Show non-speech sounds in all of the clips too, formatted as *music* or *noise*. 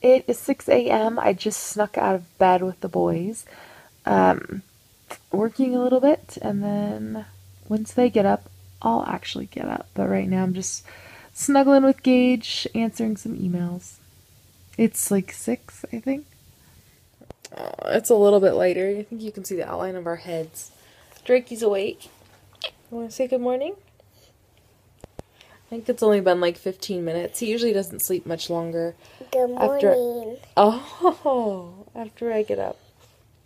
It is 6 a.m. I just snuck out of bed with the boys, um, working a little bit, and then once they get up, I'll actually get up. But right now I'm just snuggling with Gage, answering some emails. It's like 6, I think. Oh, it's a little bit later. I think you can see the outline of our heads. Drakey's awake. You want to say good morning? I think it's only been like 15 minutes. He usually doesn't sleep much longer. Good After- morning. Oh, *laughs* after I get up.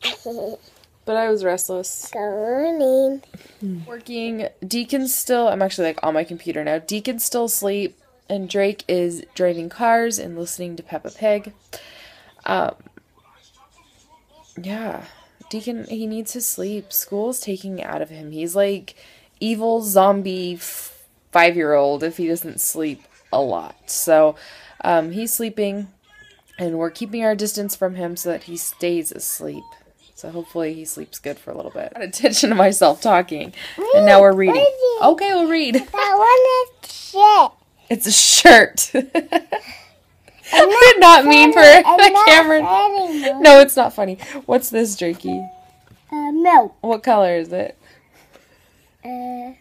*laughs* But I was restless. Good morning. Working. Deacon's still, I'm actually like on my computer now. Deacon's still asleep, and Drake is driving cars and listening to Peppa Pig. Um, yeah. Deacon, he needs his sleep. School's taking it out of him. He's like evil zombie five year old if he doesn't sleep a lot. So um, he's sleeping, and we're keeping our distance from him so that he stays asleep. So hopefully he sleeps good for a little bit. Attention to myself talking, and now we're reading. Okay, we'll read. That one is shit. It's a shirt. *laughs* I'm did *laughs* not mean for I'm the camera. funny, No, it's not funny. What's this, Drakey? Uh, milk. What color is it? Uh,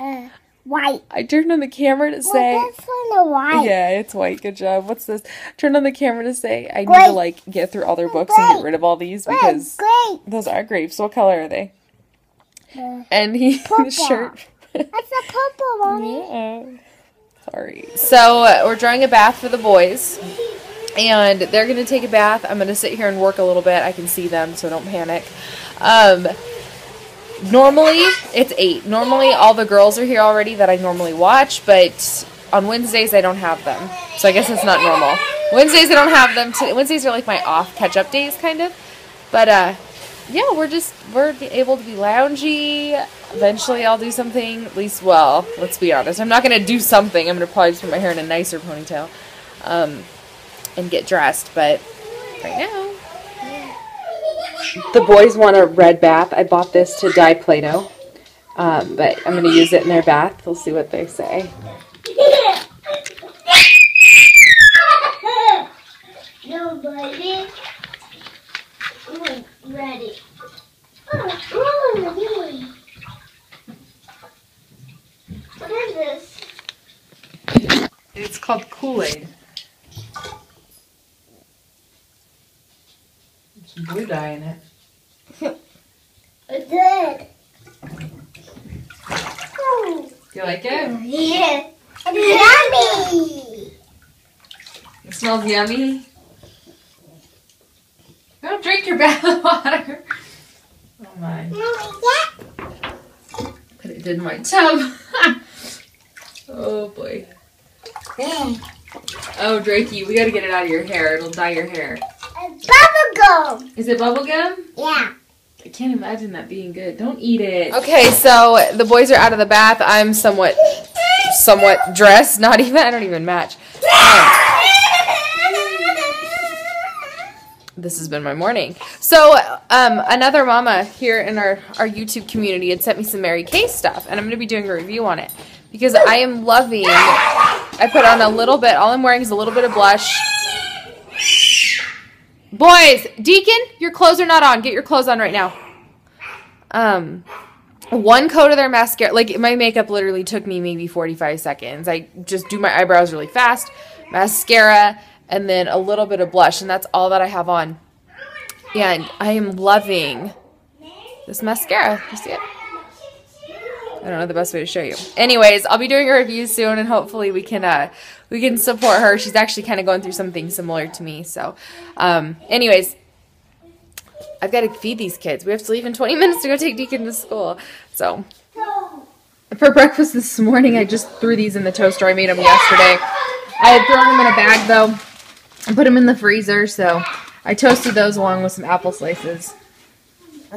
uh, white. I turned on the camera to say. Well, this one is white. Yeah, it's white. Good job. What's this? Turned on the camera to say I need to like get through all their books and get rid of all these because great. those are grapes. What color are they? Uh, And he *laughs* Purple. the shirt. that's a purple one. Yeah. Sorry. So uh, we're drawing a bath for the boys, and they're gonna take a bath. I'm gonna sit here and work a little bit. I can see them, so don't panic. Um, normally it's eight. Normally all the girls are here already that I normally watch, but on Wednesdays I don't have them, so I guess it's not normal. Wednesdays I don't have them. To, Wednesdays are like my off catch-up days, kind of. But uh, yeah, we're just we're able to be loungy. Eventually, I'll do something. At least, well, let's be honest. I'm not gonna do something. I'm gonna probably just put my hair in a nicer ponytail, um, and get dressed. But right now, the boys want a red bath. I bought this to dye Play-Doh, um, but I'm gonna use it in their bath. We'll see what they say. No, baby. Ready. Oh. What is this? It's called Kool-Aid. Blue dye in it. *laughs* It's good. Do you like it? yeah. It's yummy. It smells yummy. Don't drink your *laughs* bath water. Oh my. Put it in my tub. *laughs* oh boy. yeah. Oh, Drakey, we gotta get it out of your hair. It'll dye your hair. Bubble gum. Is it bubble gum? Yeah. I can't imagine that being good. Don't eat it. Okay, so the boys are out of the bath. I'm somewhat, somewhat dressed. Not even. I don't even match. Um, this has been my morning. So, um, another mama here in our, our YouTube community had sent me some Mary Kay stuff, and I'm going to be doing a review on it because I am loving. I put on a little bit. All I'm wearing is a little bit of blush. Boys, Deacon, your clothes are not on. Get your clothes on right now. Um, one coat of their mascara. Like my makeup literally took me maybe 45 seconds. I just do my eyebrows really fast, mascara, and then a little bit of blush, and that's all that I have on. And I am loving this mascara. You see it? I don't know the best way to show you. Anyways, I'll be doing a review soon, and hopefully we can uh, we can support her. She's actually kind of going through something similar to me. So, um, anyways, I've got to feed these kids. We have to leave in 20 *laughs* minutes to go take Deacon to school. So, for breakfast this morning, I just threw these in the toaster. I made them yesterday. I had thrown them in a bag though and put them in the freezer. So, I toasted those along with some apple slices.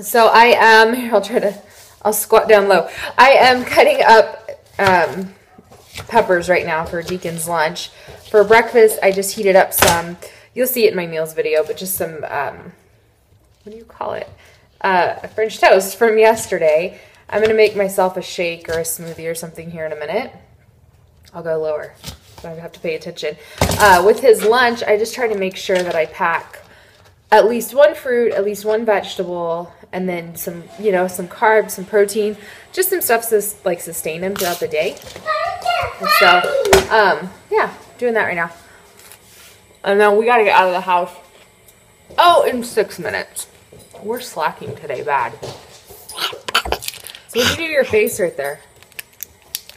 So I am. Here, I'll try to. I'll squat down low. I am cutting up um, peppers right now for Deacon's lunch. For breakfast, I just heated up some. You'll see it in my meals video, but just some. Um, what do you call it? Uh, French toast from yesterday. I'm gonna make myself a shake or a smoothie or something here in a minute. I'll go lower. I have to pay attention. Uh, with his lunch, I just try to make sure that I pack at least one fruit, at least one vegetable, and then some, you know, some carbs, some protein, just some stuff to like sustain him throughout the day. And so, um, yeah, doing that right now. And then we gotta get out of the house. Oh, in six minutes. We're slacking today, bad. So what did you do to your face right there?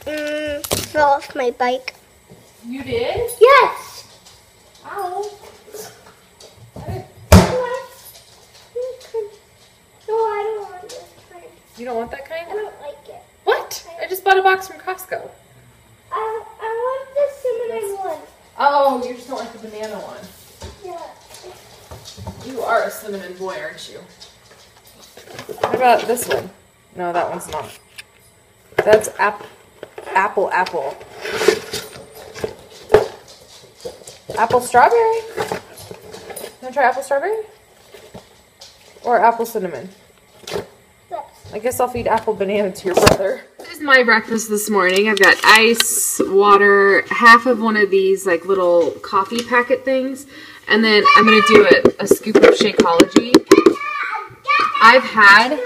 Mm, fell off my bike. You did? Yes. Ow. I don't want this kind. You don't want that kind? I don't like it. What? I just bought a box from Costco. I, I want the cinnamon one. Oh, you just don't like the banana one. Yeah. You are a cinnamon boy, aren't you? What about this one? No, that one's not. That's app apple apple. Apple strawberry. Wanna try apple strawberry? Or apple cinnamon? I guess I'll feed apple banana to your brother. This is my breakfast this morning. I've got ice, water, half of one of these like little coffee packet things, and then I'm gonna do a, a scoop of Shakeology. I've had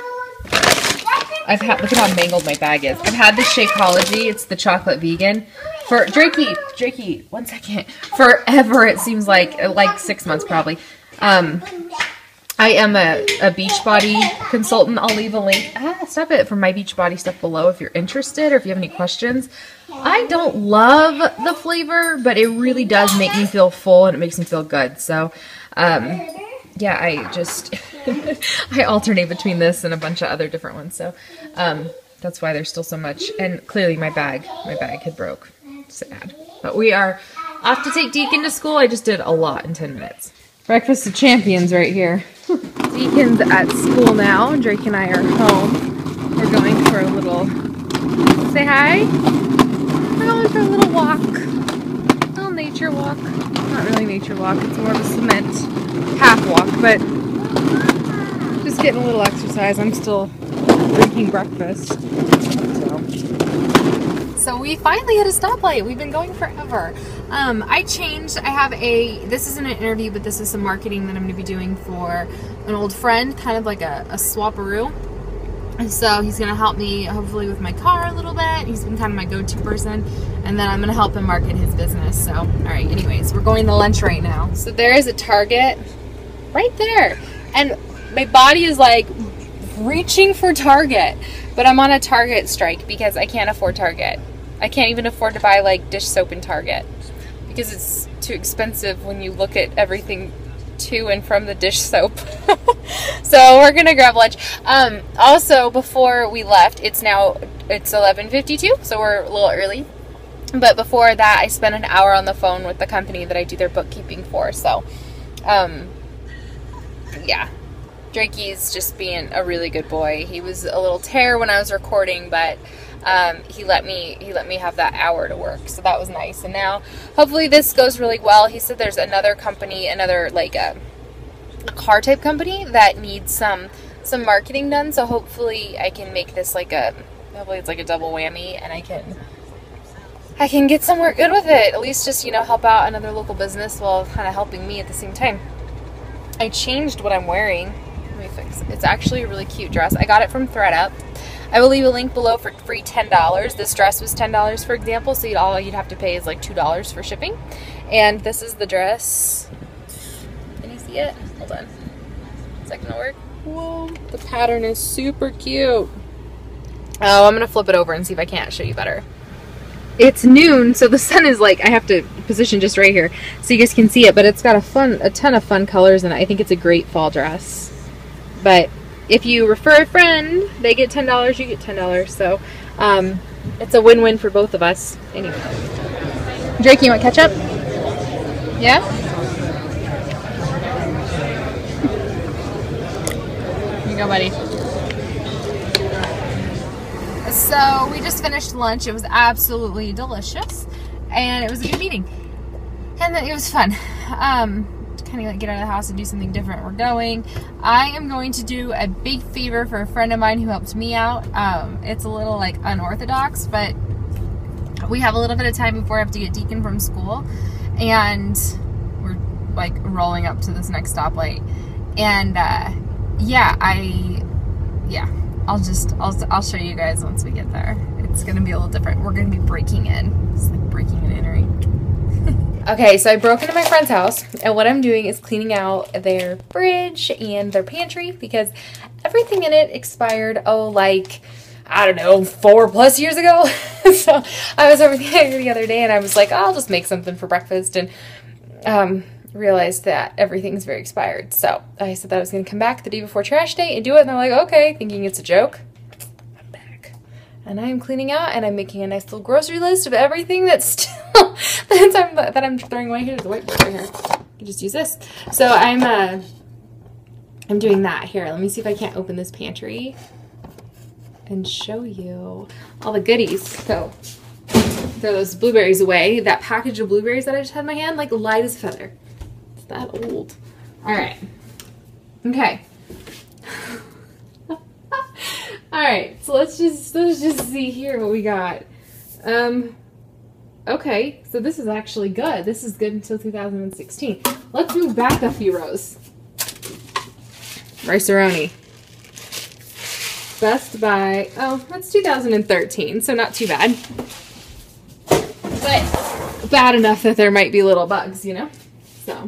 I've had look at how mangled my bag is. I've had the Shakeology, it's the chocolate vegan. For Drakey, Drakey, one second. Forever it seems like like six months probably. Um I am a, a Beachbody consultant. I'll leave a link. Ah, stop it for my Beachbody stuff below if you're interested or if you have any questions. I don't love the flavor, but it really does make me feel full and it makes me feel good. So, um, yeah, I just *laughs* I alternate between this and a bunch of other different ones. So, um, that's why there's still so much. And clearly, my bag, my bag had broke. Sad. But we are off to take Deacon to school. I just did a lot in 10 minutes. Breakfast of champions right here. Deacon's at school now. Drake and I are home. We're going for a little say hi. We're going for a little walk. A little nature walk. Not really nature walk, it's more of a cement path walk, but just getting a little exercise. I'm still drinking breakfast. So so we finally hit a stoplight. We've been going forever. Um, I changed. I have a. This isn't an interview, but this is some marketing that I'm going to be doing for an old friend, kind of like a, a swaparoo. And so he's going to help me, hopefully, with my car a little bit. He's been kind of my go-to person, and then I'm going to help him market his business. So, all right. Anyways, we're going to lunch right now. So there is a Target, right there, and my body is like reaching for Target, but I'm on a Target strike because I can't afford Target. I can't even afford to buy like dish soap in Target because it's too expensive when you look at everything to and from the dish soap. *laughs* so we're gonna grab lunch. Um, also, before we left, it's now it's 11:52, so we're a little early. But before that, I spent an hour on the phone with the company that I do their bookkeeping for. So, um, yeah, Drakey's just being a really good boy. He was a little tear when I was recording, but um, he let me he let me have that hour to work, so that was nice. And now, hopefully, this goes really well. He said there's another company, another like a, a car type company that needs some some marketing done. So hopefully, I can make this like a hopefully it's like a double whammy, and I can I can get somewhere good with it. At least just you know help out another local business while kind of helping me at the same time. I changed what I'm wearing. Let me fix it. It's actually a really cute dress. I got it from ThredUp. I will leave a link below for free $10. This dress was $10 for example, so you'd, all you'd have to pay is like $2 for shipping. And this is the dress. Can you see it? Hold on. Is that gonna work? Whoa, the pattern is super cute. Oh, I'm gonna flip it over and see if I can't show you better. It's noon, so the sun is like I have to position just right here so you guys can see it. But it's got a fun, a ton of fun colors, and I think it's a great fall dress. But if you refer a friend, they get ten dollars, you get ten dollars. So um, it's a win-win for both of us. Anyway, Drake, you want ketchup? Yeah. You go, buddy. So we just finished lunch. It was absolutely delicious, and it was a good meeting, and it was fun. Um, kind of like get out of the house and do something different. We're going. I am going to do a big favor for a friend of mine who helped me out. Um, it's a little like unorthodox, but we have a little bit of time before I have to get Deacon from school, and we're like rolling up to this next stoplight. And uh, yeah, I yeah, I'll just I'll I'll show you guys once we get there. It's gonna be a little different. We're gonna be breaking in. It's like breaking and entering. Okay, so I broke into my friend's house, and what I'm doing is cleaning out their fridge and their pantry because everything in it expired. Oh, like I don't know, four plus years ago. *laughs* so I was over there the other day and I was like, oh, I'll just make something for breakfast and um, realized that everything's very expired. So I said that I was going to come back the day before trash day and do it. And they're like, okay, thinking it's a joke. I'm back. And I'm cleaning out and I'm making a nice little grocery list of everything that's *laughs* still *laughs* that I'm, that I'm throwing away. Here's the whiteboard right here. I just use this. So I'm, uh, I'm doing that. Here, let me see if I can't open this pantry and show you all the goodies. So throw those blueberries away. That package of blueberries that I just had in my hand, like light as a feather. It's that old. All right. Okay. *laughs* all right. So let's just let's just see here what we got. Um. Okay, so this is actually good. This is good until 2016. Let's move back a few rows. Rice-A-Roni. Best Buy. Oh, that's 2013, so not too bad. But bad enough that there might be little bugs, you know? So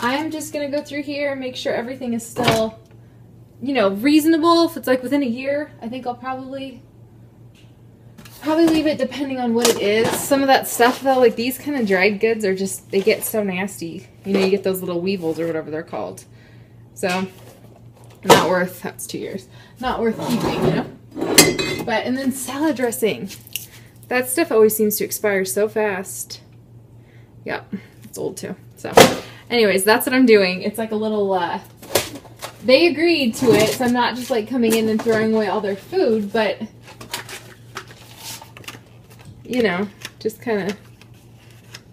I'm just going to go through here and make sure everything is still, you know, reasonable. If it's like within a year, I think I'll probably probably leave it depending on what it is. Some of that stuff though, like these kind of dried goods are just, they get so nasty. You know, you get those little weevils or whatever they're called. So not worth, that's two years, not worth keeping, you know? But, and then salad dressing. That stuff always seems to expire so fast. Yep, it's old too. So, anyways, that's what I'm doing. It's like a little, uh, they agreed to it, so I'm not just like coming in and throwing away all their food, but, you know, just kind of,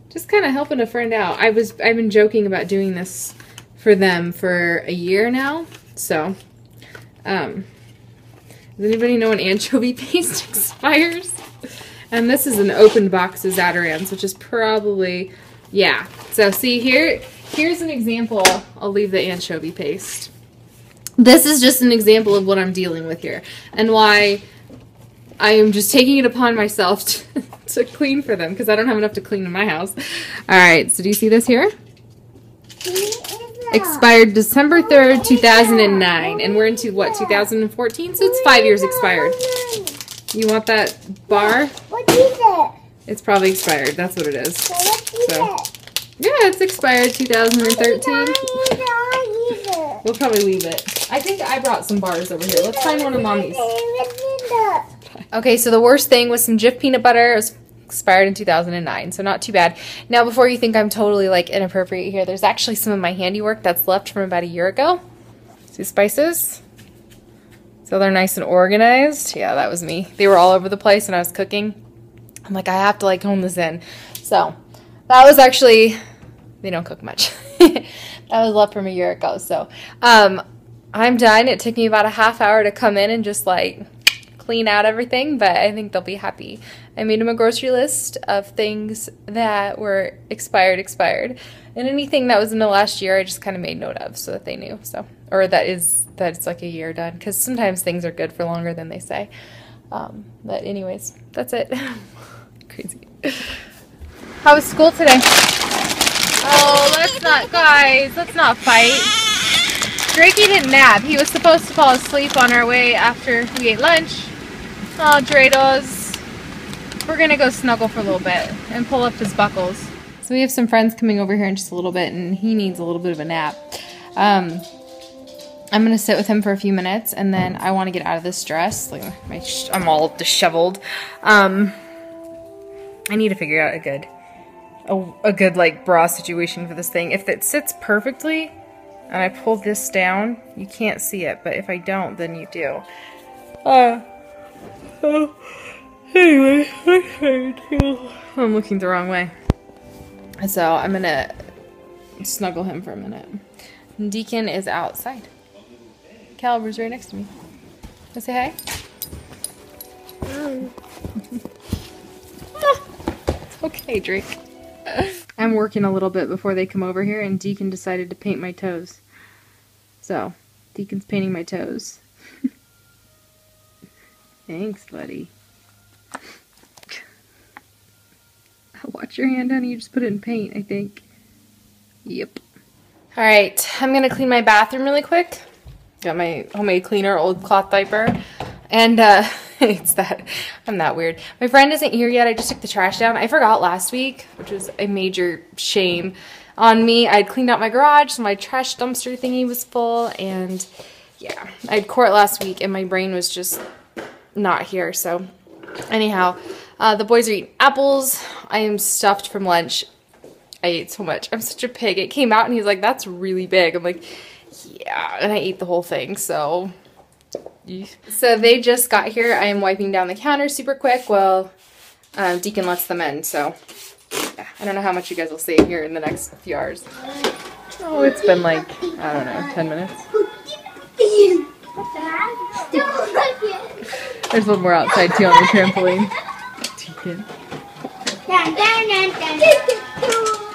just kind of helping a friend out. I was, I've been joking about doing this for them for a year now, so, um, does anybody know when anchovy *laughs* paste *laughs* expires? And this is an open box of Zatarain's, which is probably, yeah. So see here, here's an example. I'll leave the anchovy paste. This is just an example of what I'm dealing with here and why I am just taking it upon myself *laughs* to, to clean for them because I don't have enough to clean in my house. All right, so do you see this here? expired December 3rd, 2009. And we're into what, 2014? So it's five years expired. You want that bar? What is it? It's probably expired. That's what it is. So what is So- it? Yeah, it's expired 2013. I use it. We'll probably leave it. I think I brought some bars over here. Let's find one of mommy's. Okay, so the worst thing was some Jif peanut butter. It was expired in 2009, so not too bad. Now, before you think I'm totally like inappropriate here, there's actually some of my handiwork that's left from about a year ago. See spices? So they're nice and organized. Yeah, that was me. They were all over the place when I was cooking. I'm like, I have to like hone this in. So that was actually, they don't cook much. *laughs* that was left from a year ago. So um, I'm done. It took me about a half hour to come in and just like clean out everything, but I think they'll be happy. I made them a grocery list of things that were expired, expired, and anything that was in the last year, I just kind of made note of so that they knew. So, or that is that it's like a year done, because sometimes things are good for longer than they say. Um, but anyways, that's it. *laughs* Crazy. How was school today? Oh, let's not, guys, let's not fight. Drakey didn't nap. He was supposed to fall asleep on our way after we ate lunch. Oh, Drados. We're gonna go snuggle for a little bit and pull up his buckles. So we have some friends coming over here in just a little bit, and he needs a little bit of a nap. Um, I'm gonna sit with him for a few minutes, and then I want to get out of this dress. Like my, I'm all disheveled. Um, I need to figure out a good, a, a good like bra situation for this thing. If it sits perfectly, and I pull this down, you can't see it, but if I don't, then you do. Uh, oh, *laughs* anyway, I'm tired too. I'm looking the wrong way. So I'm gonna snuggle him for a minute. Deacon is outside. Caliber's right next to me. Wanna say hi? *laughs* okay, Drake. I'm working a little bit before they come over here, and Deacon decided to paint my toes. So, Deacon's painting my toes. Thanks, buddy. *laughs* Watch your hand, honey. You just put it in paint, I think. Yep. All right, I'm gonna clean my bathroom really quick. Got my homemade cleaner, old cloth diaper, and uh, *laughs* it's that I'm that weird. My friend isn't here yet. I just took the trash down. I forgot last week, which was a major shame on me. I'd cleaned out my garage, so my trash dumpster thingy was full, and yeah, I had court last week, and my brain was just not here. So anyhow, uh, the boys are eating apples. I am stuffed from lunch. I ate so much. I'm such a pig. It came out and he's like, that's really big. I'm like, yeah. And I ate the whole thing. So, so they just got here. I am wiping down the counter super quick Well, um, Deacon lets them in. So, yeah. I don't know how much you guys will see here in the next few hours. Oh, it's been like, I don't know, 10 minutes. *laughs* There's one more outside too on the trampoline.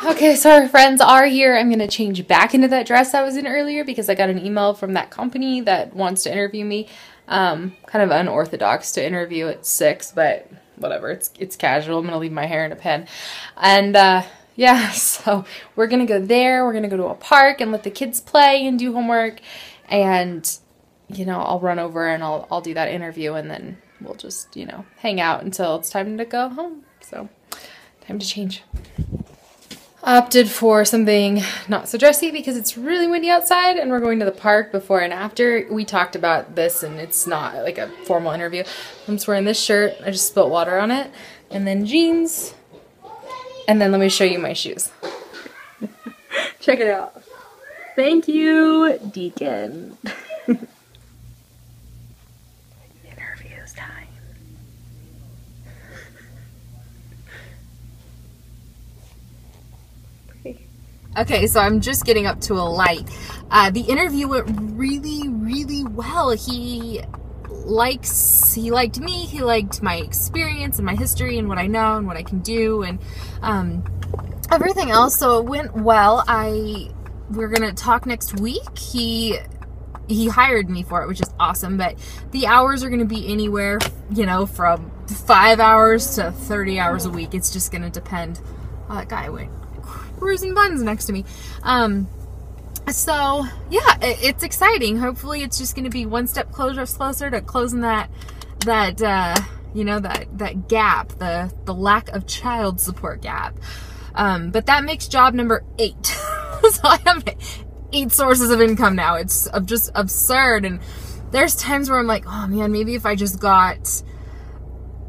Okay, so our friends are here. I'm going to change back into that dress I was in earlier because I got an email from that company that wants to interview me. Um, kind of unorthodox to interview at 6, but whatever. It's it's casual. I'm going to leave my hair in a pen. And uh, yeah, *laughs* so we're going to go there. We're going to go to a park and let the kids play and do homework. And, you know, I'll run over and I'll, I'll do that interview and then we'll just, you know, hang out until it's time to go home. So, time to change. Opted for something not so dressy because it's really windy outside and we're going to the park before and after. We talked about this and it's not like a formal interview. I'm just wearing this shirt. I just spilt water on it. And then jeans. And then let me show you my shoes. *laughs* Check it out. Thank you, Deacon. *laughs* Okay, so I'm just getting up to a light. Uh, the interview went really, really well. He likes, he liked me, he liked my experience and my history and what I know and what I can do and um, everything else. So it went well. I, we're gonna talk next week. He he hired me for it, which is awesome. But the hours are to be anywhere, you know, from five hours to 30 hours a week. It's just to depend. Oh, that guy went cruising buns next to me. Um, so yeah, it, it's exciting. Hopefully, it's just going to be one step closer, closer to closing that that uh, you know that that gap, the the lack of child support gap. Um, but that makes job number eight. *laughs* so I have eight sources of income now. It's just absurd. And there's times where I'm like, oh man, maybe if I just got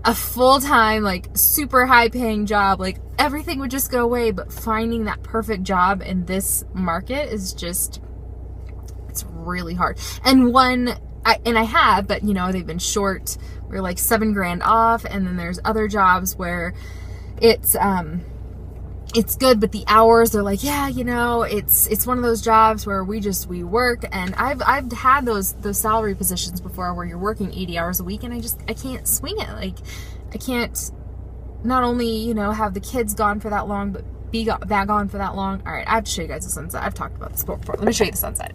a full time, like super high paying job, like everything would just go away. But finding that perfect job in this market is just, it's really hard. And one, I, and I have, but you know, they've been short. We're like seven grand off. And then there's other jobs where it's, um, it's good but the hours they're like yeah you know it's it's one of those jobs where we just we work. And i've i've had those those salary positions before where you're working 80 hours a week and i just i can't swing it. Like i can't not only you know have the kids gone for that long but be got, that gone for that long. All right i have to show you guys the sunset. I've talked about this before. Let me show you the sunset.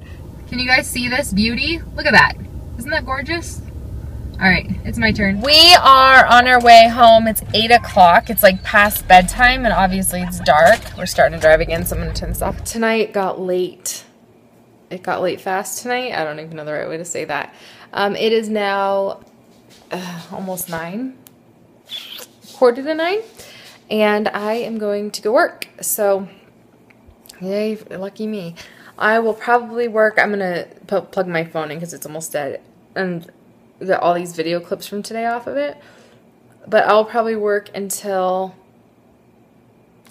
Can you guys see this beauty? Look at that. Isn't that gorgeous all right, it's my turn. We are on our way home. It's 8 o'clock. It's like past bedtime, and obviously it's dark. We're starting to drive again, so I'm going to turn this off. Tonight got late. It got late fast tonight. I don't even know the right way to say that. Um, it is now uh, almost 9, quarter to 9, and I am going to go work. So, yay, lucky me. I will probably work. I'm going to plug my phone in because it's almost dead. And get all these video clips from today off of it. But I'll probably work until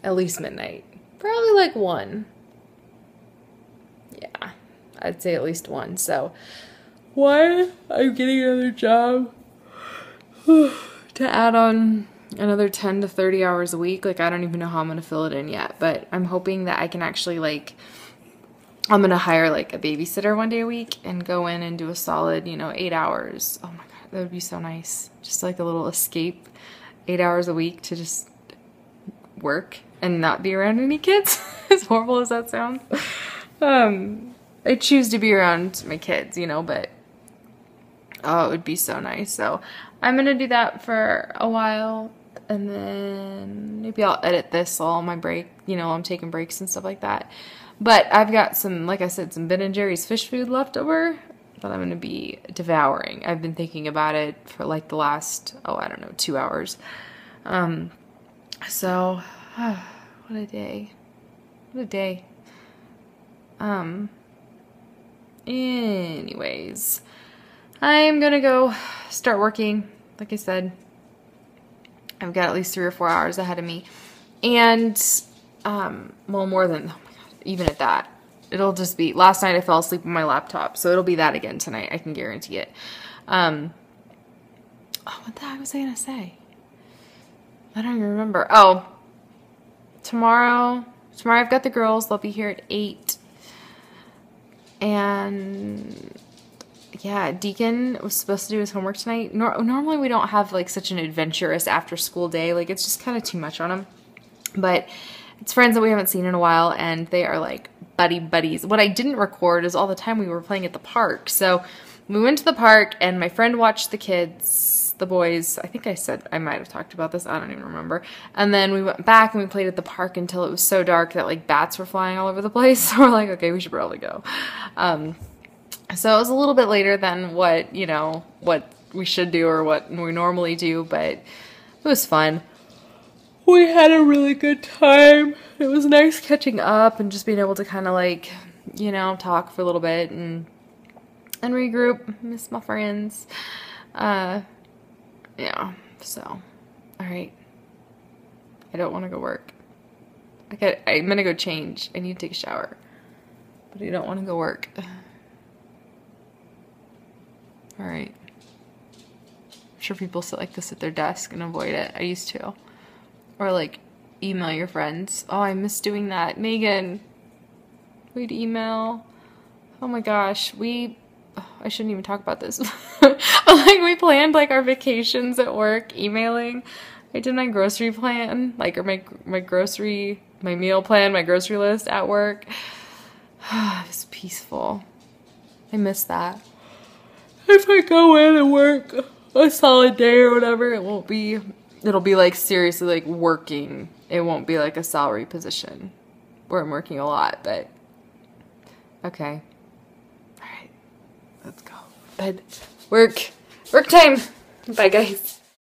at least midnight. Probably like 1. Yeah, I'd say at least 1. So, one, I'm getting another job *sighs* to add on another 10 to 30 hours a week. Like, I don't even know how I'm going to fill it in yet. But I'm hoping that I can actually, like, I'm gonna hire like a babysitter one day a week and go in and do a solid, you know, eight hours. Oh my god, that would be so nice. Just like a little escape, eight hours a week to just work and not be around any kids, *laughs* as horrible as that sounds. Um, I choose to be around my kids, you know, but oh, it would be so nice. So I'm gonna do that for a while and then maybe I'll edit this all on my break. You know, I'm taking breaks and stuff like that. But I've got some, like I said, some Ben and Jerry's Phish Food left over that I'm going to be devouring. I've been thinking about it for like the last, oh, I don't know, two hours. Um, so, *sighs* what a day. What a day. Um, anyways, I'm going to go start working. Like I said, I've got at least three or four hours ahead of me. And, um, well, more than, oh even at that, it'll just be, last night I fell asleep on my laptop, so it'll be that again tonight. I can guarantee it. Um, oh, what the heck was I going to say? I don't even remember. Oh, tomorrow, tomorrow I've got the girls. They'll be here at 8. And yeah, Deacon was supposed to do his homework tonight. Nor- normally we don't have like such an adventurous after school day. Like it's just kind of too much on him. But it's friends that we haven't seen in a while and they are like buddy buddies. What I didn't record is all the time we were playing at the park. So we went to the park and my friend watched the kids, the boys. I think I said I might have talked about this. I don't even remember. And then we went back and we played at the park until it was so dark that like bats were flying all over the place. *laughs* So we're like, okay, we should probably go. Um, so it was a little bit later than what, you know, what we should do or what we normally do, but it was fun. We had a really good time. It was nice catching up and just being able to kind of like, you know, talk for a little bit and and regroup, miss my friends. Uh yeah, so all right. I don't want to go work. I got I'm going to go change. I need to take a shower. But I don't want to go work. *sighs* All right. I'm sure people sit like this at their desk and avoid it. I used to. Or like email your friends. Oh, I miss doing that. Megan, we'd email. Oh my gosh, we. Oh, I shouldn't even talk about this. *laughs* like we planned like our vacations at work, emailing. I did my grocery plan, like or my my grocery, my meal plan, my grocery list at work. *sighs* it was peaceful. I miss that if I go in and work a solid day or whatever, it won't be, it'll be like seriously like working. It won't be like a salary position where I'm working a lot, but okay. All right, let's go. Bed, work, work time. Bye guys.